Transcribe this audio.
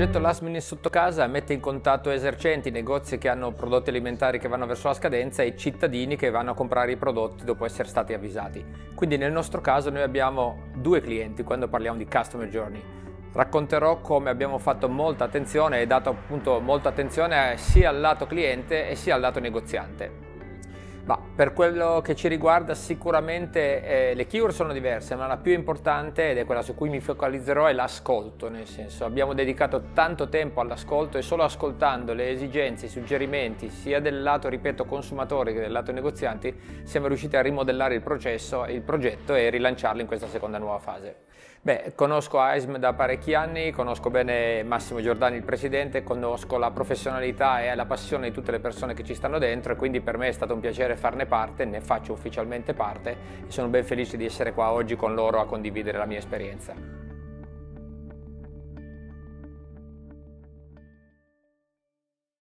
progetto Last Minute sotto casa mette in contatto esercenti, negozi che hanno prodotti alimentari che vanno verso la scadenza e cittadini che vanno a comprare i prodotti dopo essere stati avvisati. Quindi nel nostro caso noi abbiamo due clienti quando parliamo di Customer Journey. Racconterò come abbiamo fatto molta attenzione e dato appunto molta attenzione sia al lato cliente sia al lato negoziante. Ma per quello che ci riguarda sicuramente eh, le keyword sono diverse, ma la più importante ed è quella su cui mi focalizzerò è l'ascolto, nel senso abbiamo dedicato tanto tempo all'ascolto e solo ascoltando le esigenze, i suggerimenti sia del lato, ripeto, consumatori che del lato negozianti siamo riusciti a rimodellare il processo, il progetto e rilanciarlo in questa seconda nuova fase. Beh, conosco AISM da parecchi anni, conosco bene Massimo Giordani, il presidente, conosco la professionalità e la passione di tutte le persone che ci stanno dentro e quindi per me è stato un piacere farne parte, ne faccio ufficialmente parte e sono ben felice di essere qua oggi con loro a condividere la mia esperienza.